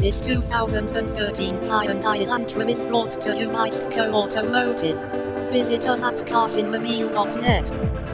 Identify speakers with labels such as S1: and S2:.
S1: This 2013 Hyundai Elantra is brought to you by Sco Automotive. Visit us at carsinmobile.net.